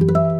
you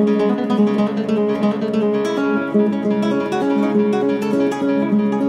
Thank you.